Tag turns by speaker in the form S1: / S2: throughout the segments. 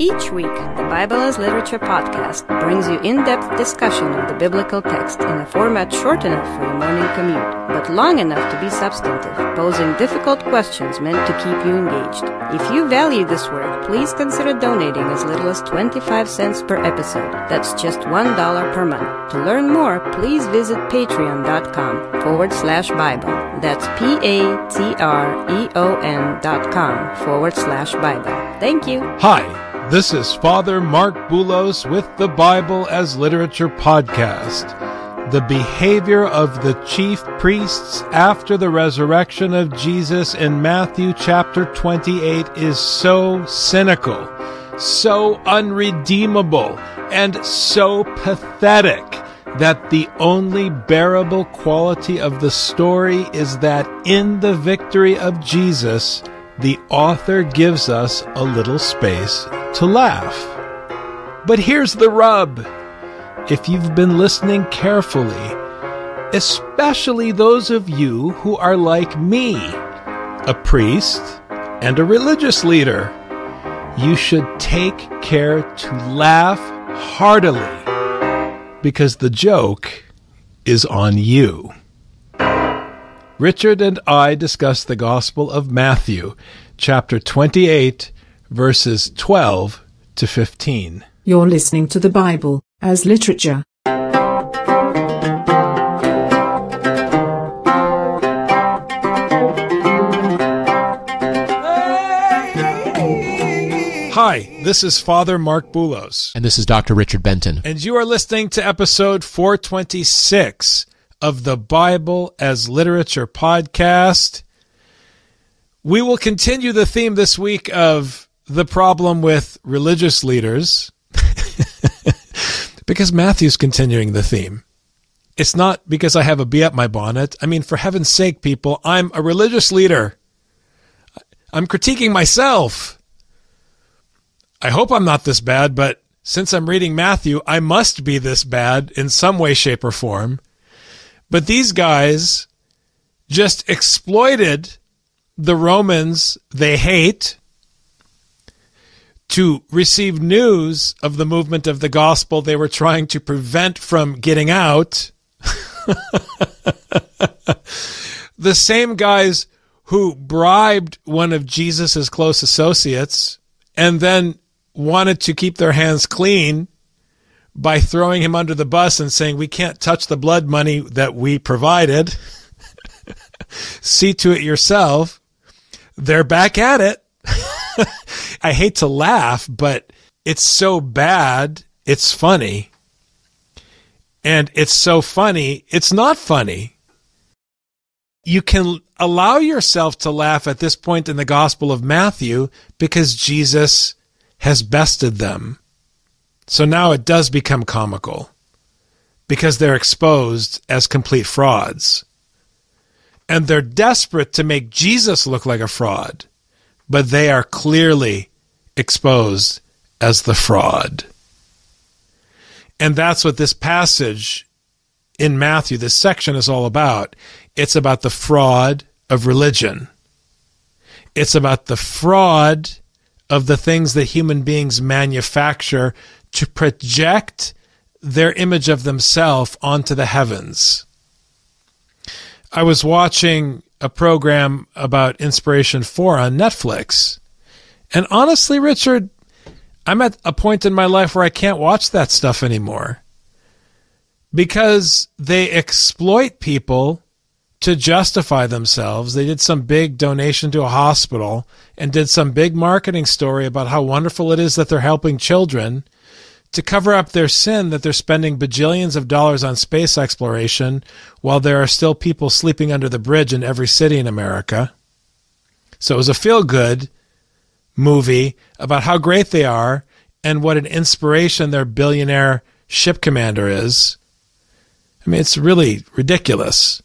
S1: Each week, the Bible as Literature podcast brings you in depth discussion of the biblical text in a format short enough for your morning commute, but long enough to be substantive, posing difficult questions meant to keep you engaged. If you value this work, please consider donating as little as 25 cents per episode. That's just $1 per month. To learn more, please visit patreon.com forward slash Bible. That's P A T R E O N dot com forward slash Bible. Thank you.
S2: Hi. This is Father Marc Boulos with the Bible as Literature podcast. The behavior of the chief priests after the resurrection of Jesus in Matthew chapter 28 is so cynical, so unredeemable, and so pathetic that the only bearable quality of the story is that in the victory of Jesus, the author gives us a little space to laugh. But here's the rub. If you've been listening carefully, especially those of you who are like me, a priest and a religious leader, you should take care to laugh heartily because the joke is on you. Richard and I discuss the Gospel of Matthew, chapter 28, verses 12 to 15.
S3: You're listening to the Bible as literature.
S2: Hi, this is Father Marc Boulos.
S4: And this is Dr. Richard Benton.
S2: And you are listening to episode 426 of the Bible as Literature podcast. We will continue the theme this week of the problem with religious leaders because Matthew's continuing the theme. It's not because I have a bee up my bonnet. I mean, for heaven's sake, people, I'm a religious leader. I'm critiquing myself. I hope I'm not this bad, but since I'm reading Matthew, I must be this bad in some way, shape, or form. But these guys just exploited the Romans they hate to receive news of the movement of the gospel they were trying to prevent from getting out. the same guys who bribed one of Jesus's close associates and then wanted to keep their hands clean by throwing him under the bus and saying, We can't touch the blood money that we provided. See to it yourself. They're back at it. I hate to laugh, but it's so bad, it's funny. And it's so funny, it's not funny. You can allow yourself to laugh at this point in the Gospel of Matthew because Jesus has bested them. So now it does become comical because they're exposed as complete frauds. And they're desperate to make Jesus look like a fraud, but they are clearly exposed as the fraud. And that's what this passage in Matthew, this section is all about. It's about the fraud of religion. It's about the fraud of the things that human beings manufacture to project their image of themselves onto the heavens. I was watching a program about Inspiration 4 on Netflix, and honestly, Richard, I'm at a point in my life where I can't watch that stuff anymore because they exploit people to justify themselves. They did some big donation to a hospital and did some big marketing story about how wonderful it is that they're helping children to cover up their sin that they're spending bajillions of dollars on space exploration while there are still people sleeping under the bridge in every city in America. So it was a feel good movie about how great they are and what an inspiration their billionaire ship commander is. I mean, it's really ridiculous.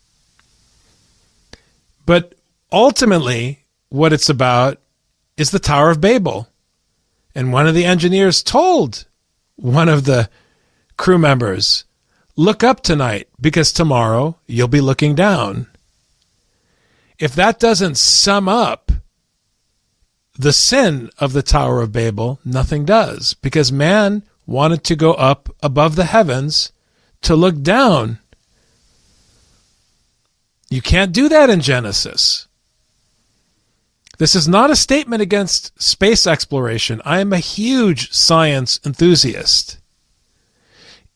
S2: But ultimately, what it's about is the Tower of Babel. And one of the engineers told one of the crew members, Look up tonight because tomorrow you'll be looking down. If that doesn't sum up the sin of the Tower of Babel, nothing does, because man wanted to go up above the heavens to look down. You can't do that in Genesis. This is not a statement against space exploration. I am a huge science enthusiast.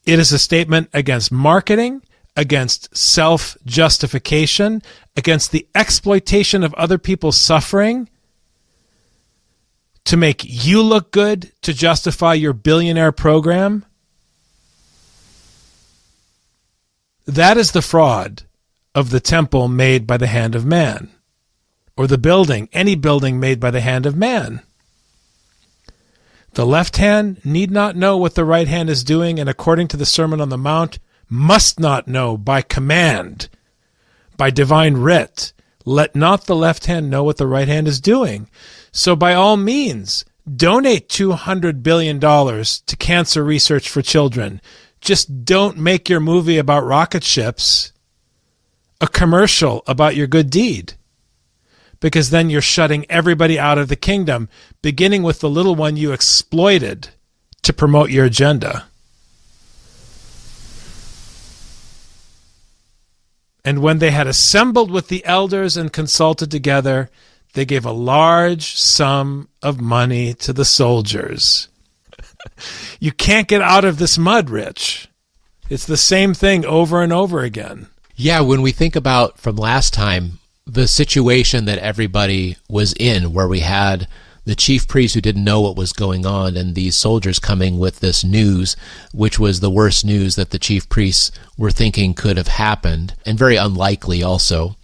S2: It is a statement against marketing, against self justification, against the exploitation of other people's suffering to make you look good to justify your billionaire program. That is the fraud of the temple made by the hand of man, or the building, any building made by the hand of man. The left hand need not know what the right hand is doing, and according to the Sermon on the Mount, must not know by command, by divine writ. Let not the left hand know what the right hand is doing. So by all means, donate $200 billion to cancer research for children. Just don't make your movie about rocket ships a commercial about your good deed. Because then you're shutting everybody out of the kingdom, beginning with the little one you exploited to promote your agenda. And when they had assembled with the elders and consulted together, they gave a large sum of money to the soldiers. you can't get out of this mud, Rich. It's the same thing over and over again.
S4: Yeah, when we think about from last time, the situation that everybody was in, where we had the chief priest who didn't know what was going on and these soldiers coming with this news, which was the worst news that the chief priests were thinking could have happened, and very unlikely also.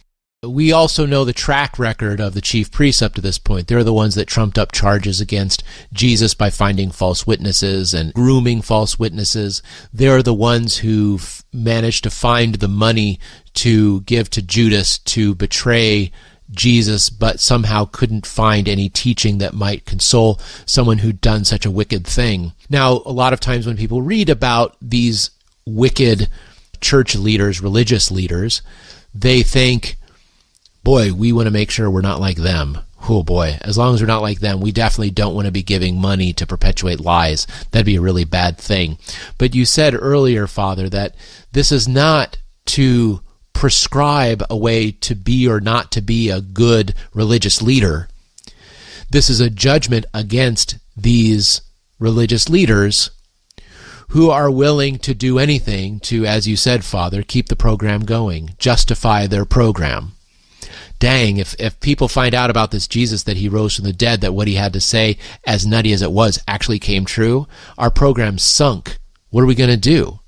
S4: We also know the track record of the chief priests up to this point. They're the ones that trumped up charges against Jesus by finding false witnesses and grooming false witnesses. They're the ones who managed to find the money to give to Judas to betray Jesus, but somehow couldn't find any teaching that might console someone who'd done such a wicked thing. Now, a lot of times when people read about these wicked church leaders, religious leaders, they think, boy, we want to make sure we're not like them. Oh boy, as long as we're not like them, we definitely don't want to be giving money to perpetuate lies. That'd be a really bad thing. But you said earlier, Father, that this is not to prescribe a way to be or not to be a good religious leader. This is a judgment against these religious leaders who are willing to do anything to, as you said, Father, keep the program going, justify their program dang, if, if people find out about this Jesus that he rose from the dead, that what he had to say, as nutty as it was, actually came true, our program sunk. What are we going to do?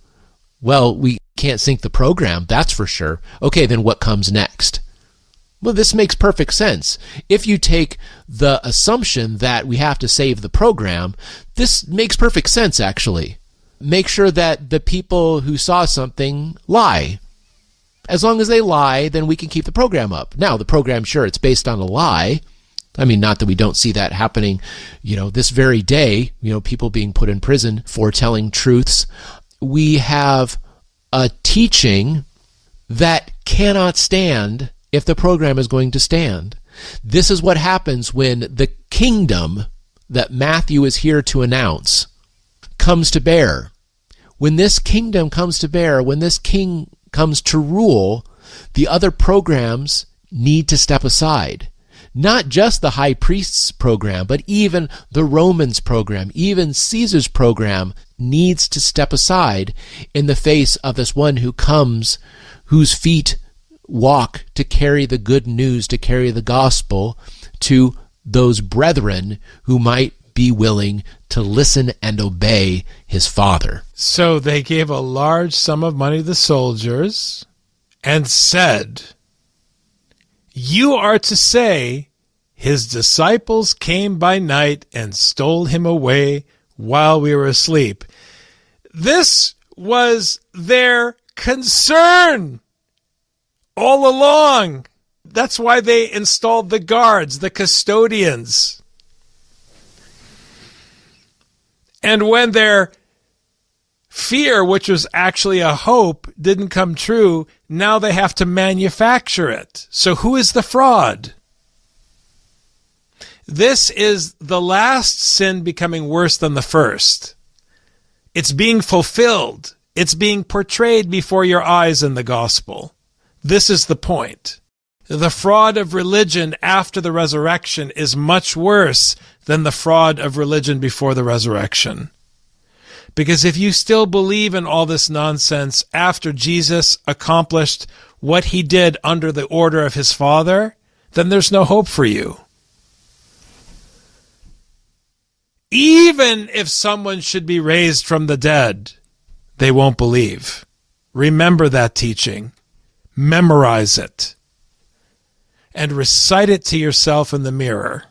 S4: Well, we can't sync the program, that's for sure. Okay, then what comes next? Well, this makes perfect sense. If you take the assumption that we have to save the program, this makes perfect sense, actually. Make sure that the people who saw something lie. As long as they lie, then we can keep the program up. Now, the program, sure, it's based on a lie. I mean, not that we don't see that happening, you know, this very day, you know, people being put in prison for telling truths. We have a teaching that cannot stand if the program is going to stand. This is what happens when the kingdom that Matthew is here to announce comes to bear. When this kingdom comes to bear, when this king comes to rule, the other programs need to step aside. Not just the high priest's program, but even the Romans program, even Caesar's program needs to step aside in the face of this one who comes, whose feet walk to carry the good news, to carry the gospel to those brethren who might be willing to listen and obey his father.
S2: So they gave a large sum of money to the soldiers and said, You are to say, His disciples came by night and stole him away while we were asleep. This was their concern all along. That's why they installed the guards, the custodians. And when their fear, which was actually a hope, didn't come true, now they have to manufacture it. So who is the fraud? This is the last sin becoming worse than the first. It's being fulfilled. It's being portrayed before your eyes in the gospel. This is the point. The fraud of religion after the resurrection is much worse than the fraud of religion before the resurrection. Because if you still believe in all this nonsense after Jesus accomplished what he did under the order of his Father, then there's no hope for you. Even if someone should be raised from the dead, they won't believe. Remember that teaching. Memorize it. And recite it to yourself in the mirror.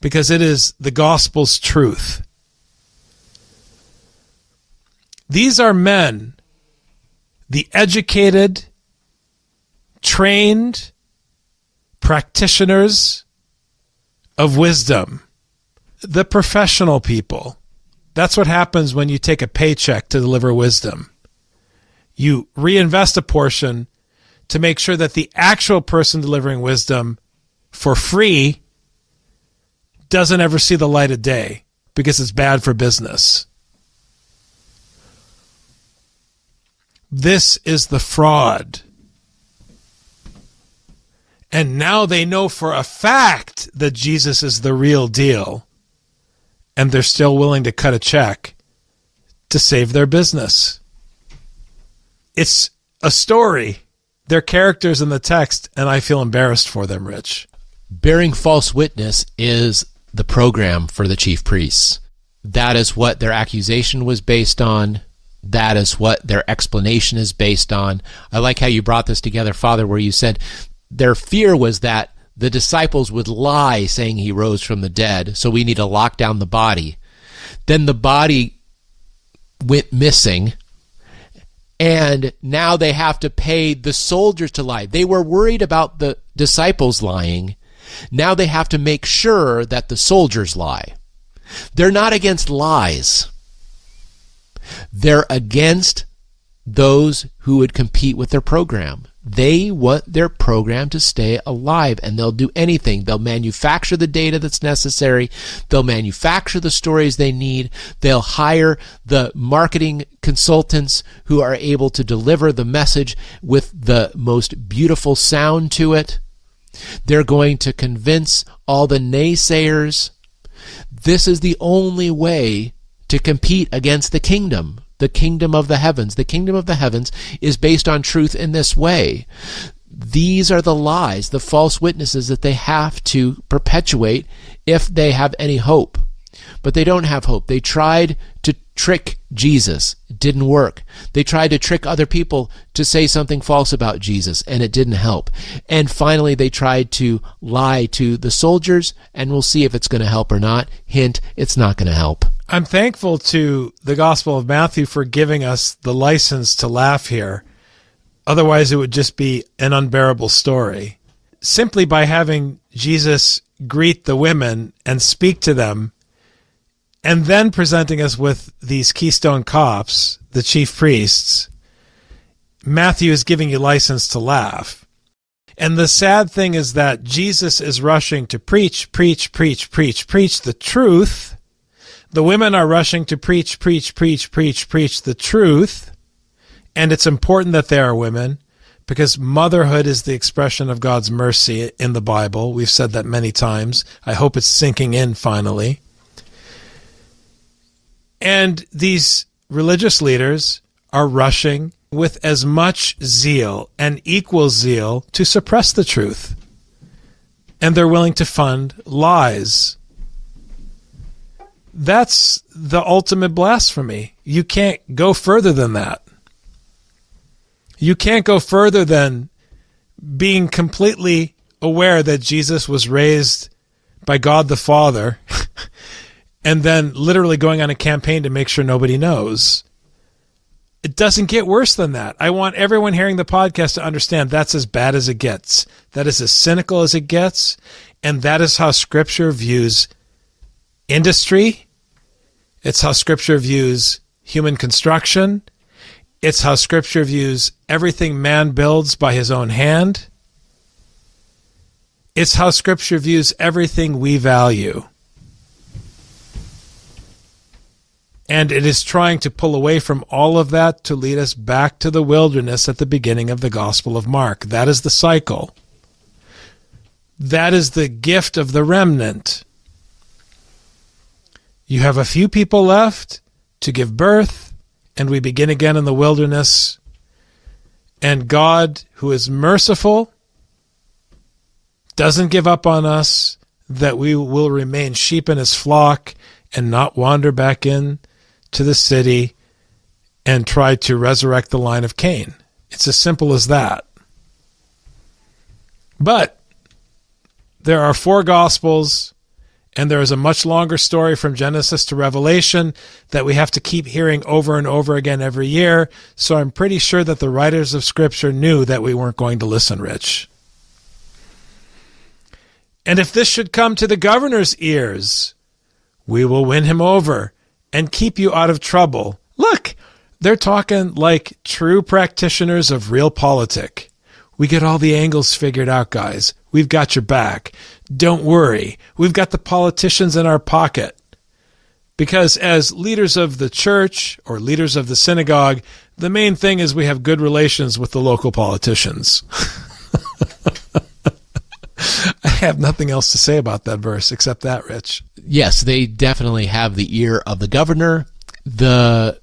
S2: Because it is the gospel's truth. These are men, the educated, trained practitioners of wisdom the professional people. That's what happens when you take a paycheck to deliver wisdom. You reinvest a portion to make sure that the actual person delivering wisdom for free doesn't ever see the light of day because it's bad for business. This is the fraud. And now they know for a fact that Jesus is the real deal and they're still willing to cut a check to save their business. It's a story. They're characters in the text, and I feel embarrassed for them, Rich.
S4: Bearing false witness is the program for the chief priests. That is what their accusation was based on. That is what their explanation is based on. I like how you brought this together, Father, where you said their fear was that the disciples would lie saying he rose from the dead, so we need to lock down the body. Then the body went missing, and now they have to pay the soldiers to lie. They were worried about the disciples lying. Now they have to make sure that the soldiers lie. They're not against lies. They're against those who would compete with their program. They want their program to stay alive and they'll do anything. They'll manufacture the data that's necessary. They'll manufacture the stories they need. They'll hire the marketing consultants who are able to deliver the message with the most beautiful sound to it. They're going to convince all the naysayers. This is the only way to compete against the kingdom the kingdom of the heavens. The kingdom of the heavens is based on truth in this way. These are the lies, the false witnesses that they have to perpetuate if they have any hope. But they don't have hope. They tried to trick Jesus. It didn't work. They tried to trick other people to say something false about Jesus, and it didn't help. And finally, they tried to lie to the soldiers, and we'll see if it's going to help or not. Hint, it's not going to help.
S2: I'm thankful to the Gospel of Matthew for giving us the license to laugh here. Otherwise, it would just be an unbearable story. Simply by having Jesus greet the women and speak to them, and then presenting us with these keystone cops, the chief priests, Matthew is giving you license to laugh. And the sad thing is that Jesus is rushing to preach, preach, preach, preach, preach the truth the women are rushing to preach, preach, preach, preach, preach the truth. And it's important that they are women because motherhood is the expression of God's mercy in the Bible. We've said that many times. I hope it's sinking in finally. And these religious leaders are rushing with as much zeal and equal zeal to suppress the truth. And they're willing to fund lies that's the ultimate blasphemy. You can't go further than that. You can't go further than being completely aware that Jesus was raised by God the Father and then literally going on a campaign to make sure nobody knows. It doesn't get worse than that. I want everyone hearing the podcast to understand that's as bad as it gets. That is as cynical as it gets. And that is how Scripture views industry it's how Scripture views human construction. It's how Scripture views everything man builds by his own hand. It's how Scripture views everything we value. And it is trying to pull away from all of that to lead us back to the wilderness at the beginning of the Gospel of Mark. That is the cycle. That is the gift of the remnant. You have a few people left to give birth, and we begin again in the wilderness. And God, who is merciful, doesn't give up on us, that we will remain sheep in his flock and not wander back in to the city and try to resurrect the line of Cain. It's as simple as that. But there are four gospels and there is a much longer story from Genesis to Revelation that we have to keep hearing over and over again every year. So I'm pretty sure that the writers of Scripture knew that we weren't going to listen, Rich. And if this should come to the governor's ears, we will win him over and keep you out of trouble. Look, they're talking like true practitioners of real politic. We get all the angles figured out, guys. We've got your back. Don't worry. We've got the politicians in our pocket. Because as leaders of the church or leaders of the synagogue, the main thing is we have good relations with the local politicians. I have nothing else to say about that verse except that, Rich.
S4: Yes, they definitely have the ear of the governor. The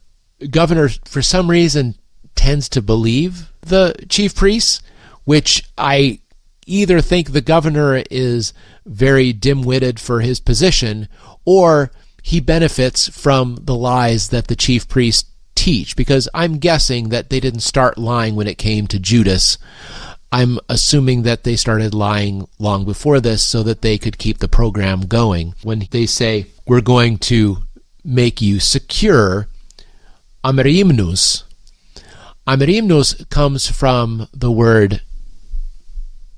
S4: governor, for some reason, tends to believe the chief priests, which I either think the governor is very dim witted for his position or he benefits from the lies that the chief priests teach because I'm guessing that they didn't start lying when it came to Judas. I'm assuming that they started lying long before this so that they could keep the program going. When they say, we're going to make you secure, amerimnus. Amerimnus comes from the word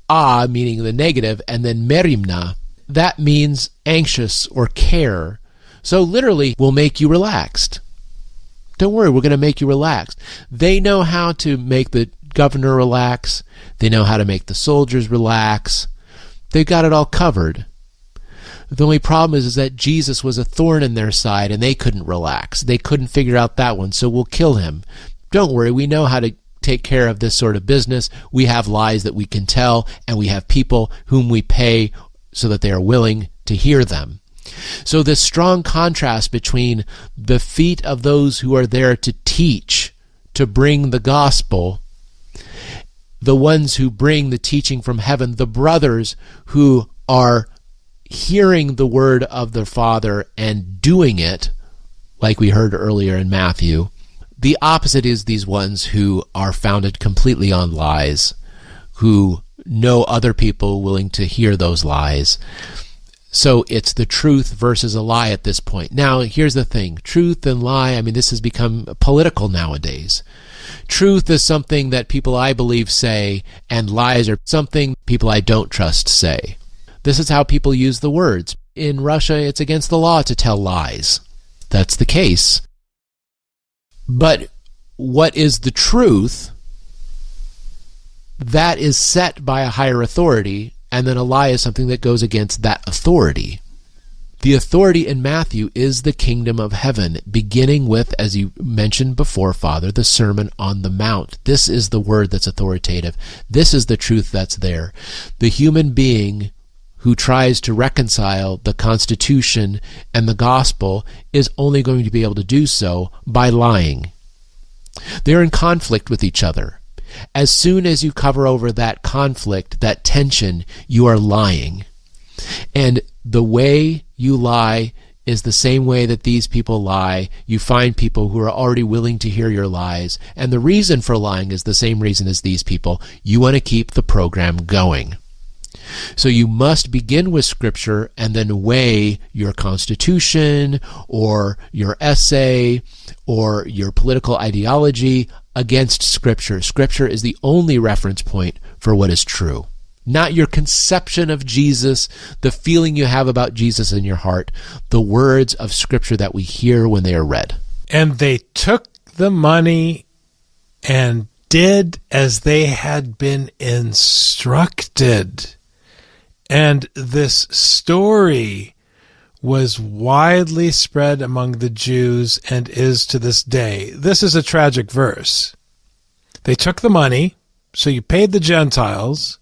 S4: a, meaning the negative, and then merimna. That means anxious or care. So literally, will make you relaxed. Don't worry, we're going to make you relaxed. They know how to make the governor relax. They know how to make the soldiers relax. They've got it all covered. The only problem is, is that Jesus was a thorn in their side and they couldn't relax. They couldn't figure out that one, so we'll kill him. Don't worry, we know how to take care of this sort of business. We have lies that we can tell, and we have people whom we pay so that they are willing to hear them. So, this strong contrast between the feet of those who are there to teach, to bring the gospel, the ones who bring the teaching from heaven, the brothers who are hearing the word of their Father and doing it, like we heard earlier in Matthew. The opposite is these ones who are founded completely on lies, who know other people willing to hear those lies. So it's the truth versus a lie at this point. Now, here's the thing truth and lie, I mean, this has become political nowadays. Truth is something that people I believe say, and lies are something people I don't trust say. This is how people use the words. In Russia, it's against the law to tell lies. That's the case. But what is the truth? That is set by a higher authority, and then a lie is something that goes against that authority. The authority in Matthew is the kingdom of heaven, beginning with, as you mentioned before, Father, the Sermon on the Mount. This is the word that's authoritative. This is the truth that's there. The human being who tries to reconcile the Constitution and the gospel is only going to be able to do so by lying. They're in conflict with each other. As soon as you cover over that conflict, that tension, you are lying. And the way you lie is the same way that these people lie. You find people who are already willing to hear your lies. And the reason for lying is the same reason as these people. You want to keep the program going. So you must begin with Scripture and then weigh your constitution or your essay or your political ideology against Scripture. Scripture is the only reference point for what is true. Not your conception of Jesus, the feeling you have about Jesus in your heart, the words of Scripture that we hear when they are read.
S2: And they took the money and did as they had been instructed And this story was widely spread among the Jews and is to this day. This is a tragic verse. They took the money, so you paid the Gentiles,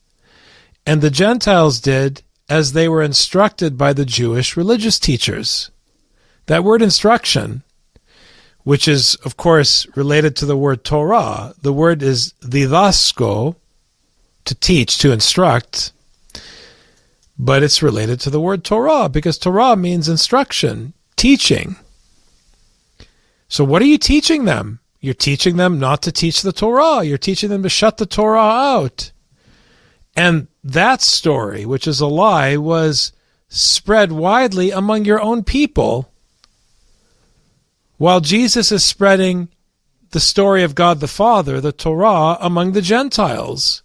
S2: and the Gentiles did as they were instructed by the Jewish religious teachers. That word instruction, which is, of course, related to the word Torah, the word is didasko, to teach, to instruct, but it's related to the word Torah because Torah means instruction, teaching. So, what are you teaching them? You're teaching them not to teach the Torah. You're teaching them to shut the Torah out. And that story, which is a lie, was spread widely among your own people while Jesus is spreading the story of God the Father, the Torah, among the Gentiles.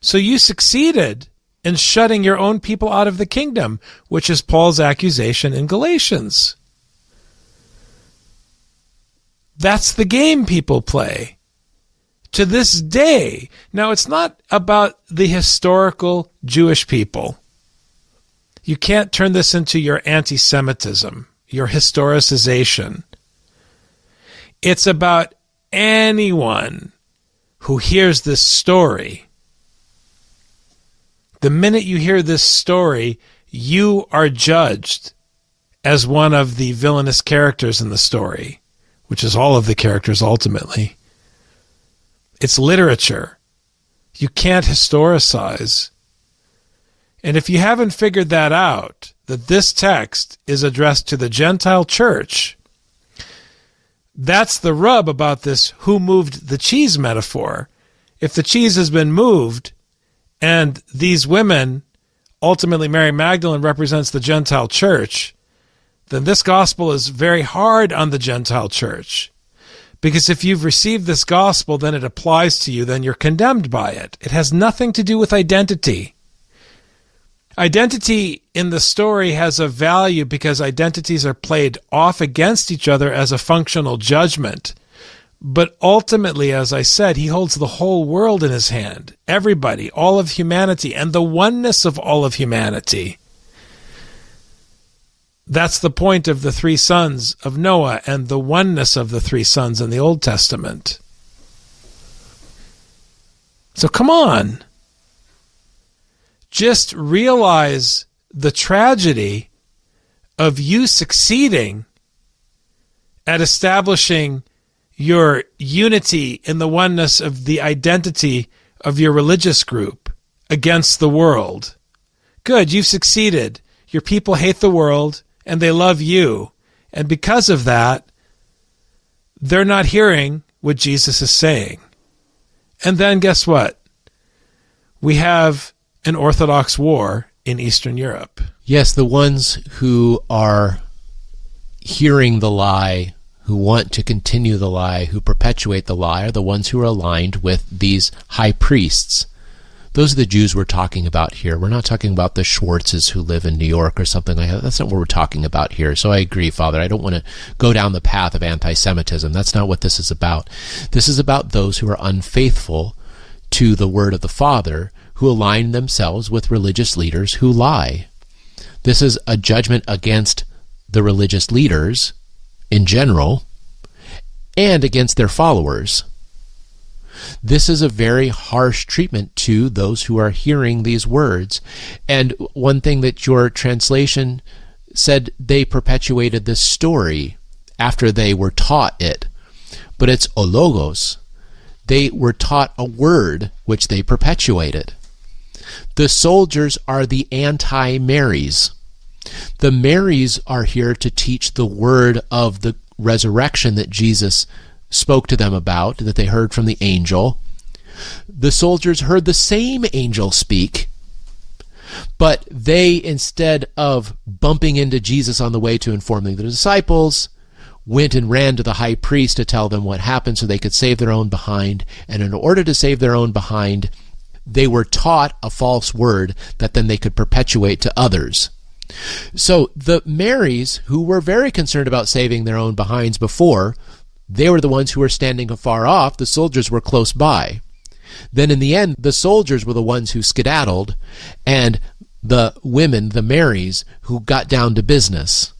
S2: So you succeeded in shutting your own people out of the kingdom, which is Paul's accusation in Galatians. That's the game people play. To this day. Now, it's not about the historical Jewish people. You can't turn this into your anti Semitism, your historicization. It's about anyone who hears this story the minute you hear this story, you are judged as one of the villainous characters in the story, which is all of the characters ultimately. It's literature. You can't historicize. And if you haven't figured that out, that this text is addressed to the Gentile church, that's the rub about this who moved the cheese metaphor. If the cheese has been moved, and these women, ultimately Mary Magdalene represents the Gentile church, then this gospel is very hard on the Gentile church. Because if you've received this gospel, then it applies to you, then you're condemned by it. It has nothing to do with identity. Identity in the story has a value because identities are played off against each other as a functional judgment. But ultimately, as I said, he holds the whole world in his hand. Everybody, all of humanity, and the oneness of all of humanity. That's the point of the three sons of Noah and the oneness of the three sons in the Old Testament. So come on. Just realize the tragedy of you succeeding at establishing your unity in the oneness of the identity of your religious group against the world. Good, you've succeeded. Your people hate the world and they love you. And because of that, they're not hearing what Jesus is saying. And then guess what? We have an Orthodox war in Eastern Europe.
S4: Yes, the ones who are hearing the lie who want to continue the lie, who perpetuate the lie, are the ones who are aligned with these high priests. Those are the Jews we're talking about here. We're not talking about the Schwartzes who live in New York or something like that. That's not what we're talking about here. So I agree, Father. I don't want to go down the path of anti Semitism. That's not what this is about. This is about those who are unfaithful to the word of the Father, who align themselves with religious leaders who lie. This is a judgment against the religious leaders in general and against their followers. This is a very harsh treatment to those who are hearing these words. And one thing that your translation said they perpetuated this story after they were taught it. But it's ologos. They were taught a word which they perpetuated. The soldiers are the anti Marys. The Marys are here to teach the word of the resurrection that Jesus spoke to them about, that they heard from the angel. The soldiers heard the same angel speak, but they, instead of bumping into Jesus on the way to informing the disciples, went and ran to the high priest to tell them what happened so they could save their own behind. And in order to save their own behind, they were taught a false word that then they could perpetuate to others. So the Marys, who were very concerned about saving their own behinds before, they were the ones who were standing afar off. The soldiers were close by. Then in the end, the soldiers were the ones who skedaddled, and the women, the Marys, who got down to business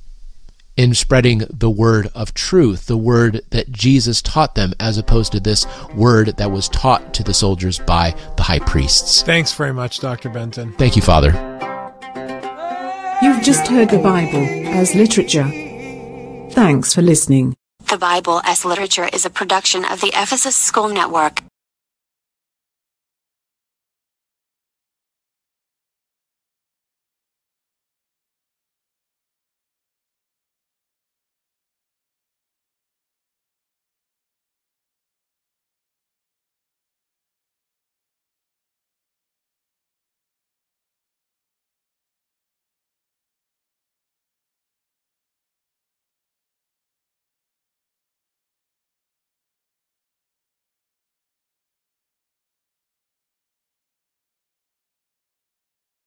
S4: in spreading the word of truth, the word that Jesus taught them, as opposed to this word that was taught to the soldiers by the high priests.
S2: Thanks very much, Dr. Benton.
S4: Thank you, Father.
S3: You've just heard the Bible as literature. Thanks for listening.
S5: The Bible as Literature is a production of the Ephesus School Network.